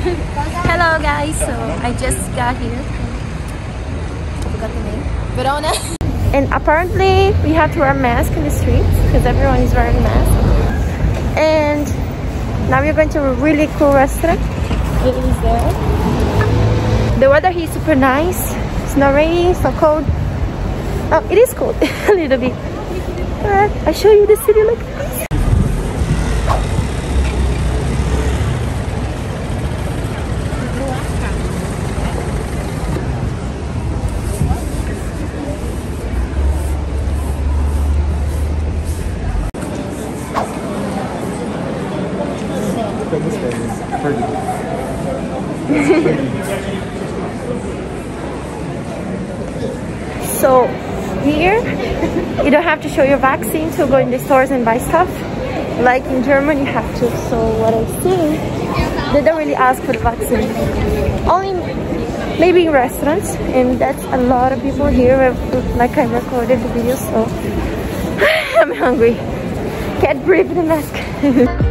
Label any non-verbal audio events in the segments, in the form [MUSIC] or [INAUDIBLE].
[LAUGHS] Hello. Guys. So I just got here. Forgot the name. Verona. [LAUGHS] And apparently we have to wear a mask in the streets because everyone is wearing masks. And now we're going to a really cool restaurant. It is there. The weather here is super nice. It's not rainy, it's not cold. Oh, it is cold [LAUGHS] a little bit. But I show you the city like this. [LAUGHS] So here, you don't have to show your vaccine to go in the stores and buy stuff. Like in Germany, you have to. So what I see, they don't really ask for the vaccine. Only maybe in restaurants, and that's a lot of people here. Like I recorded the video, so [SIGHS] I'm hungry. Can't breathe the mask. [LAUGHS]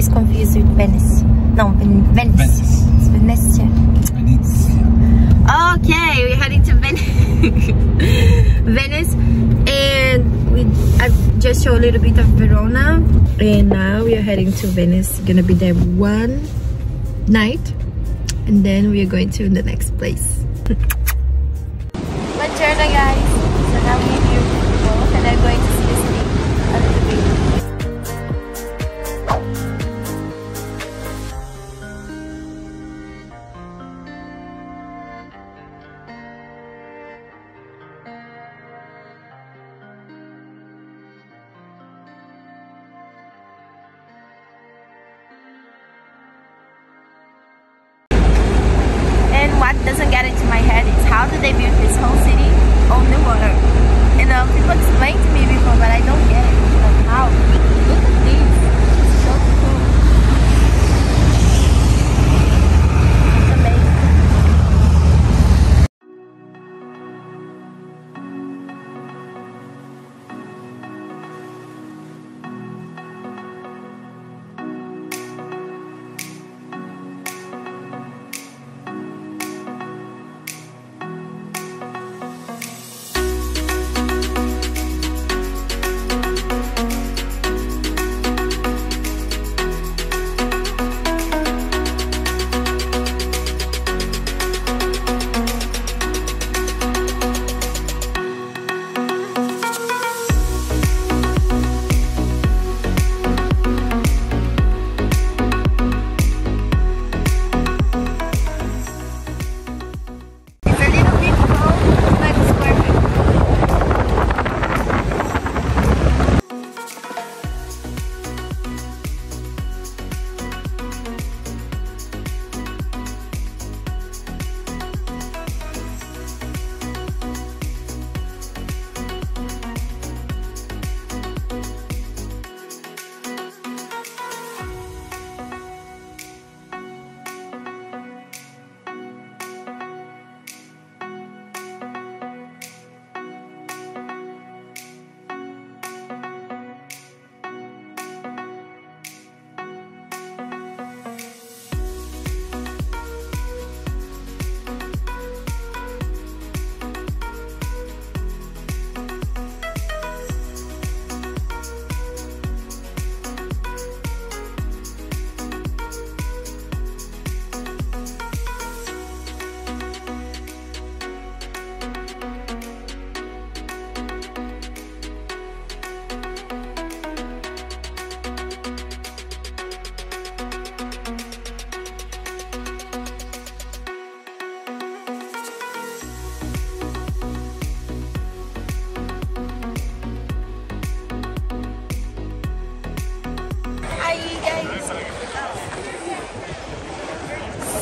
Always confused with Venice. No, Ven Venice. Venice. It's Venezia. Venezia. Okay, we're heading to Ven [LAUGHS] Venice and we I just showed a little bit of Verona and now we are heading to Venice. Gonna be there one night and then we are going to the next place. [LAUGHS] they built this whole city on the water. And um, people explained to me before, but I don't get it. Like how?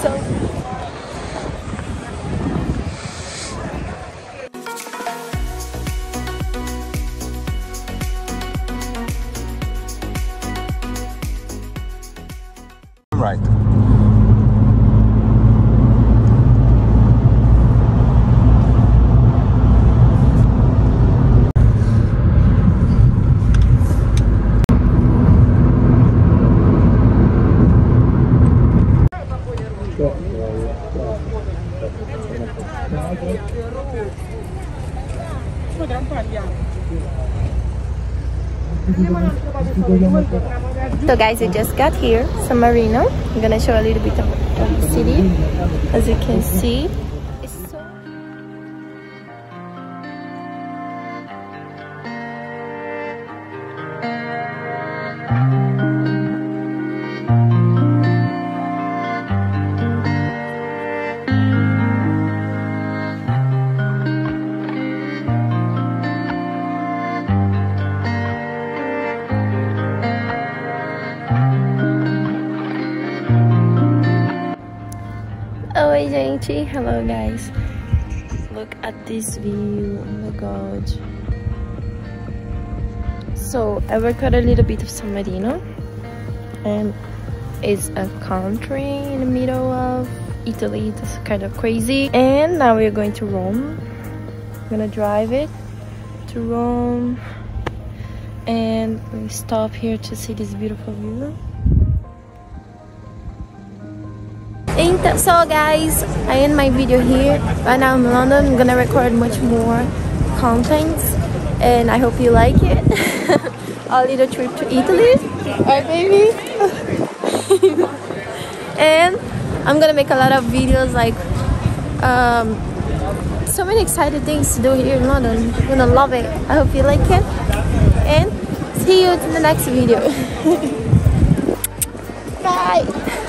so So guys, we just got here, San Marino. I'm gonna show a little bit of, the city. As you can see, Oi, gente. Hello, guys. Look at this view. Oh my god. So, I recorded a little bit of San Marino. And it's a country in the middle of Italy. It's kind of crazy. And now we're going to Rome. I'm gonna drive it to Rome. And we stop here to see this beautiful view. So guys, I end my video here. Right now I'm in London. I'm gonna record much more content, and I hope you like it. [LAUGHS] A little trip to Italy, right, baby? [LAUGHS] and I'm gonna make a lot of videos like um, so many exciting things to do here in London. You're gonna love it. I hope you like it, and see you in the next video. [LAUGHS]